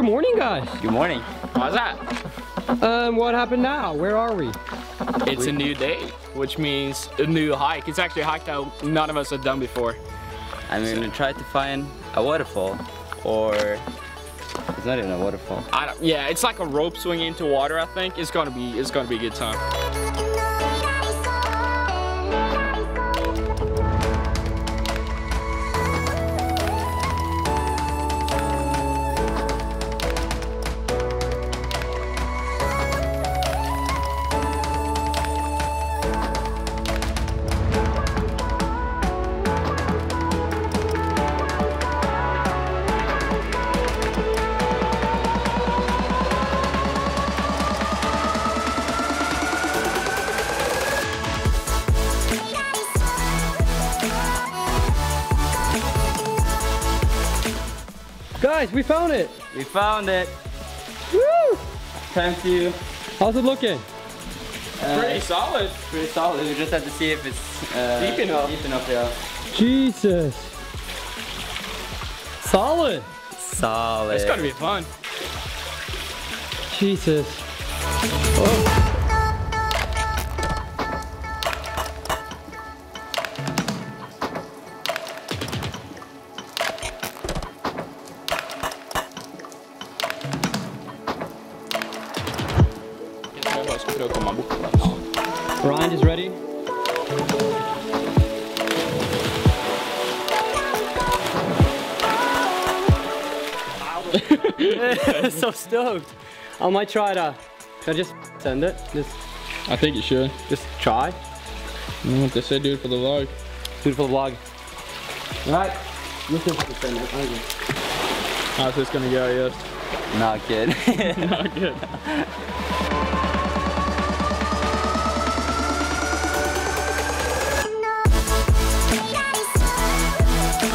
Good morning, guys. Good morning. How's that? Um, what happened now? Where are we? It's a new day, which means a new hike. It's actually a hike that none of us have done before. I'm gonna try to find a waterfall, or it's not even a waterfall. I don't, yeah, it's like a rope swing into water. I think it's gonna be it's gonna be a good time. Guys, we found it. We found it. Woo! Time to. How's it looking? Uh, Pretty solid. pretty solid. We just have to see if it's uh, Deep enough. Deep enough, yeah. Jesus. Solid. Solid. It's gonna be fun. Jesus. Jag bara ska försöka komma bort. Ryan is ready. so stoked. I might try to. Can I just send it? Just, I think you should. just try. You know what they say, do it for the vlog. Do it for the vlog. Alright. Listen to send it. Thank. How's this gonna go, yes? Not good. Not good. So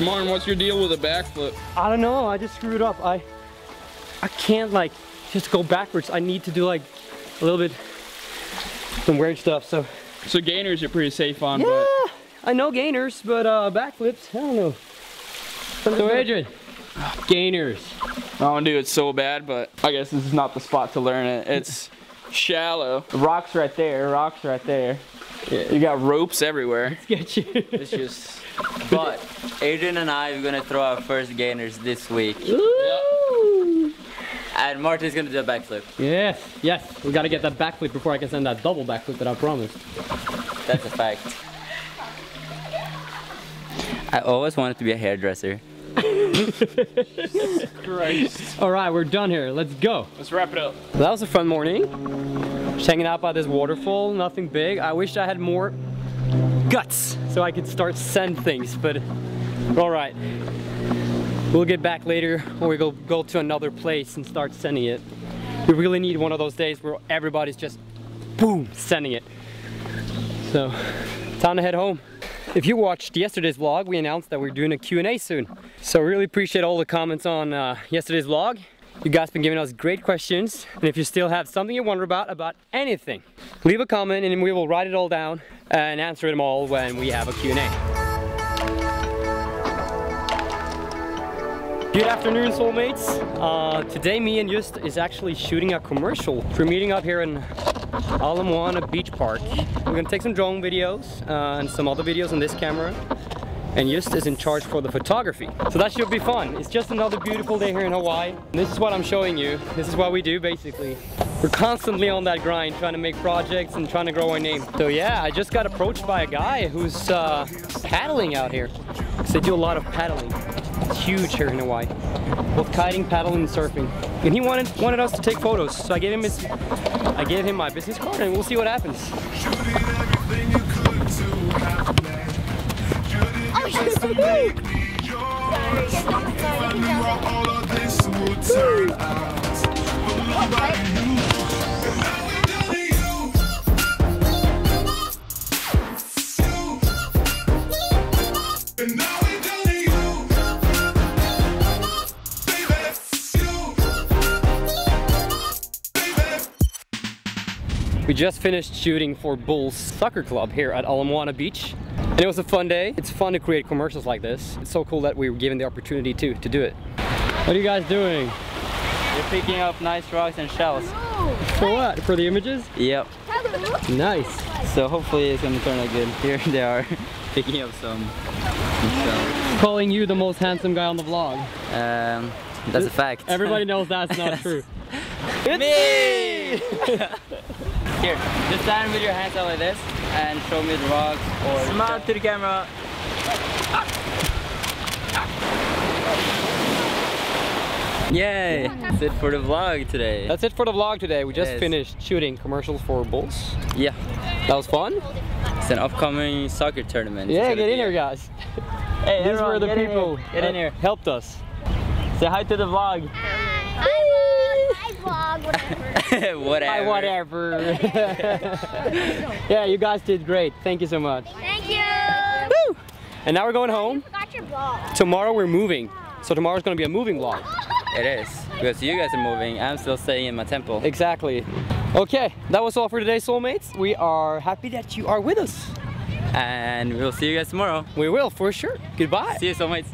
Martin, what's your deal with a backflip? I don't know. I just screwed up. I I can't like just go backwards. I need to do like a little bit some weird stuff. So So gainers you're pretty safe on, yeah, I know gainers, but uh, backflips, I don't know. So Adrian, gainers. I want to do it so bad, but I guess this is not the spot to learn it. It's shallow. The rocks right there, rocks right there. You got ropes everywhere. Get you. it's just. But Adrian and I are gonna throw our first gainers this week, Ooh. And Martin's gonna do a backflip. Yes, yes. We gotta get that backflip before I can send that double backflip that I promised. That's a fact. I always wanted to be a hairdresser. Christ. All right, we're done here. Let's go. Let's wrap it up. That was a fun morning. Just hanging out by this waterfall, nothing big. I wish I had more guts so I could start send things, but all right. We'll get back later or we go go to another place and start sending it. We really need one of those days where everybody's just boom, sending it. So, time to head home. If you watched yesterday's vlog, we announced that we're doing a Q&A soon. So really appreciate all the comments on uh, yesterday's vlog. You guys been giving us great questions. And if you still have something you wonder about, about anything, leave a comment and we will write it all down and answer them all when we have a Q&A. Good afternoon, Solmates. Uh, today, me and Just is actually shooting a commercial. We're meeting up here in Ala Moana Beach Park. We're gonna take some drone videos uh, and some other videos on this camera. And Just is in charge for the photography. So that should be fun. It's just another beautiful day here in Hawaii. This is what I'm showing you. This is what we do basically. We're constantly on that grind, trying to make projects and trying to grow our name. So yeah, I just got approached by a guy who's uh, paddling out here. they do a lot of paddling. Huge here in Hawaii. Both kiting, paddling, and surfing. And he wanted wanted us to take photos. So I gave him his I gave him my business card and we'll see what happens. And We just finished shooting for Bulls Soccer Club here at Ala Moana Beach. And it was a fun day. It's fun to create commercials like this. It's so cool that we were given the opportunity to, to do it. What are you guys doing? We're picking up nice rocks and shells. For what? For the images? Yep. Nice. So hopefully it's gonna turn out good. Here they are picking up some. Calling you the most handsome guy on the vlog. Um, that's a fact. Everybody knows that's not true. Me! Here, just stand with your hands out like this and show me the rocks or smile to the camera. Yay! That's it for the vlog today. That's it for the vlog today. We just Yes. finished shooting commercials for Bulls. yeah, That was fun. it's an upcoming soccer tournament. Yeah, gonna get in here, guys. Hey, These everyone, were the get in people here. Get in that here. helped us. Say hi to the vlog. I vlog, whatever. whatever. Hi, whatever. yeah, you guys did great. Thank you so much. Thank you. And now we're going home. Forgot your vlog. Tomorrow we're moving. So tomorrow's gonna be a moving vlog. It is because you guys are moving. I'm still staying in my temple. Exactly. Okay, that was all for today, Solmates. We are happy that you are with us. And we'll see you guys tomorrow. We will, for sure. Goodbye. See you, Solmates.